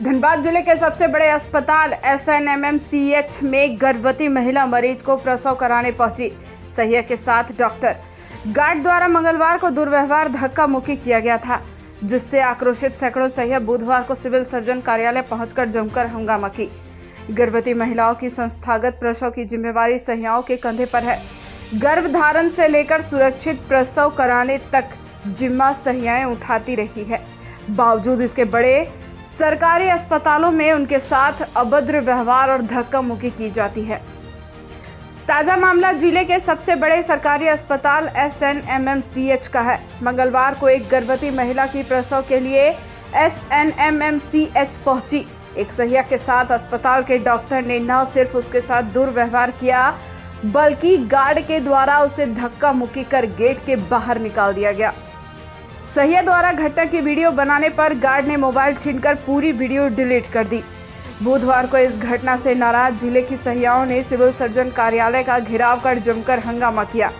धनबाद ज़िले के सबसे बड़े अस्पताल एसएनएमएमसीएच में गर्भवती महिला मरीज़ को प्रसव कराने पहुँची। सहिया के साथ डॉक्टर। गार्ड द्वारा मंगलवार को दुर्व्यवहार धक्का मुक्की किया गया था, जिससे आक्रोशित सैकड़ों सहिया बुधवार को सिविल सर्जन कार्यालय पहुंचकर जमकर हंगामा की। गर्भवती महिलाओं की संस्थागत प्रसव की जिम्मेवारी सहियाओं के कंधे पर है। गर्भ धारण से लेकर सुरक्षित प्रसव कराने तक जिम्मा सहियाएँ उठाती रही है। बावजूद इसके बड़े सरकारी अस्पतालों में उनके साथ अभद्र व्यवहार और धक्का मुक्की की जाती है। ताज़ा मामला ज़िले के सबसे बड़े सरकारी अस्पताल एसएनएमएमसीएच का है। मंगलवार को एक गर्भवती महिला की प्रसव के लिए S N M M C H पहुँची। एक सहिया के साथ अस्पताल के डॉक्टर ने न सिर्फ़ उसके साथ दुर्व्यवहार किया, बल्कि गार्ड के द्वारा उसे धक्का मुक्की कर गेट के बाहर निकाल दिया गया। सहिया द्वारा घटना की वीडियो बनाने पर गार्ड ने मोबाइल छीनकर पूरी वीडियो डिलीट कर दी। बुधवार को इस घटना से नाराज़ ज़िले की सहियाओं ने सिविल सर्जन कार्यालय का घेराव कर जमकर हंगामा किया।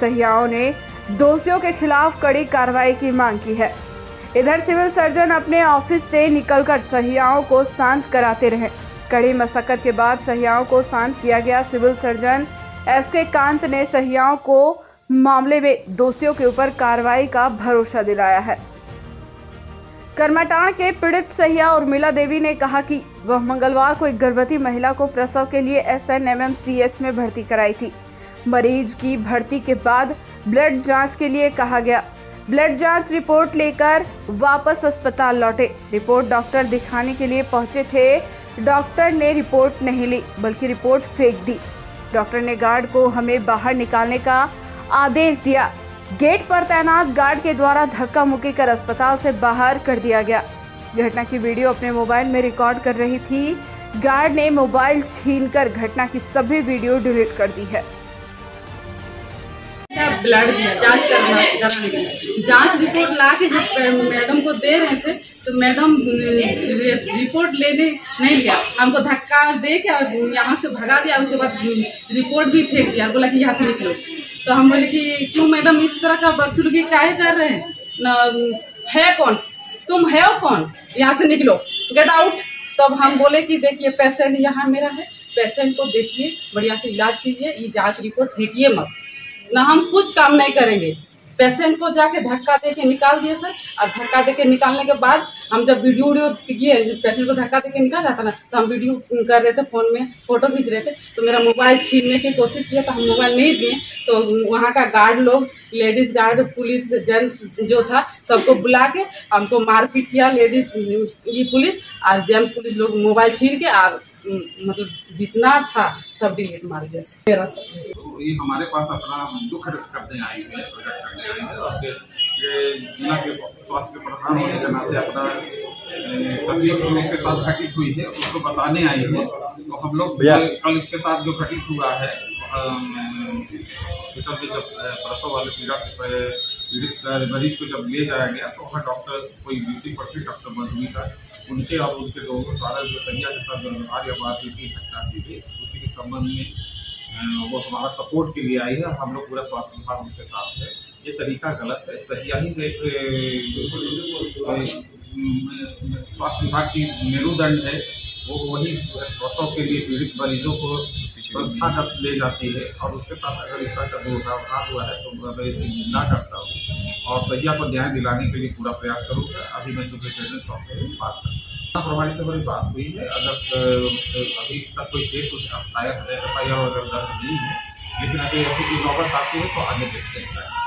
सहियाओं ने दोषियों के खिलाफ कड़ी कार्रवाई की मांग की है। इधर सिविल सर्जन अपने ऑफ़िस से निकलकर सहियाओं को शांत कराते रहे। कड़ी मशक्कत के बाद सहियाओं को शांत किया गया। सिविल सर्जन एस के कांत ने सहियाओं को मामले में दोषियों के ऊपर कार्रवाई का भरोसा दिलाया है। करमाटाण के पीड़ित सहिया उर्मिला देवी ने कहा कि वह मंगलवार को एक गर्भवती महिला को प्रसव के लिए एसएनएमएमसीएच में भर्ती कराई थी। मरीज़ की भर्ती के बाद ब्लड जाँच के लिए कहा गया। ब्लड जाँच रिपोर्ट लेकर वापस अस्पताल लौटे। रिपोर्ट डॉक्टर दिखाने के लिए पहुँचे थे। डॉक्टर ने रिपोर्ट नहीं ली, बल्कि रिपोर्ट फेंक दी। डॉक्टर ने गार्ड को हमें बाहर निकालने का आदेश दिया। गेट पर तैनात गार्ड के द्वारा धक्का मुक्की कर अस्पताल से बाहर कर दिया गया। घटना की वीडियो अपने मोबाइल में रिकॉर्ड कर रही थी। गार्ड ने मोबाइल छीनकर घटना की सभी वीडियो डिलीट कर दी है। ब्लड जाँच करना, जाँच रिपोर्ट। ला के जब मैडम को दे रहे थे तो मैडम रिपोर्ट लेने नहीं लिया। हमको धक्का दे के यहाँ से भगा दिया, उसके बाद रिपोर्ट भी फेंक दिया बोला कि यहाँ से निकलो। तो हम बोले कि क्यों मैडम इस तरह का बदसलूकी काहे कर रहे हैं? न, है कौन? तुम है कौन? यहाँ से निकलो। गेट आउट तब हम बोले कि देखिए पेशेंट यहाँ मेरा है। पेशेंट को देखिए बढ़िया से इलाज कीजिए। ये जाँच रिपोर्ट फेंकिए मत। ना हम कुछ काम नहीं करेंगे। पेशेंट को जाके धक्का दे के निकाल दिए सर। और धक्का दे निकालने के बाद हम जब वीडियो वीडियो किए पेशेंट को धक्का दे के निकाल जाता ना तो हम वीडियो कर रहे थे फ़ोन में फ़ोटो खींच रहे थे तो मेरा मोबाइल छीनने की कोशिश किया तो हम मोबाइल नहीं दिए तो वहाँ का गार्ड लोग लेडीज़ गार्ड पुलिस जेंट्स जो था, सबको बुला के हमको मारपीट किया लेडीज़ ये पुलिस और जेंट्स पुलिस लोग मोबाइल छीन के और मतलब जितना था सब डिलीट मार दिया। मेरा सब। तो ये हमारे पास अपना दुख करने आई और ये जिला के स्वास्थ्य के प्रधान होने के नाते अपना तकलीफ़ जो उसके साथ घटित हुई है उसको बताने आई है। तो हम लोग कल इसके साथ जो घटित हुआ है हॉस्पिटल जब प्रसव वाले पीड़ा से पीड़ित मरीज़ को जब ले जाया गया तो वहाँ डॉक्टर कोई ड्यूटी पर थे डॉक्टर मधुमी का उनके और उनके दोनों द्वारा जो सैया के साथ जो व्यवहार या बात हुई थी घटना की थी उसी के संबंध में वो हमारा सपोर्ट के लिए आई है हम लोग पूरा स्वास्थ्य विभाग उसके साथ है। ये तरीका गलत है। सहिया ही स्वास्थ्य विभाग की मेरुदंड है। वो वही प्रसव के लिए पीड़ित मरीजों को संस्था का ले जाती है और उसके साथ अगर इसका का दुर्व्यवहार हुआ है तो मैं इसे निंदा करता हूँ। और सैया पर ध्यान दिलाने के लिए पूरा प्रयास करूँगा। अभी मैं सुपरिटेंडेंट साहब से बात करूँगा प्रभारी से बड़ी बात हुई है? अगर अभी तक कोई केस उसका दायर एफ़ आई आर वगैरह दर्ज नहीं है, लेकिन अगर ऐसी कोई नौबत आती है तो आगे देखते हैं।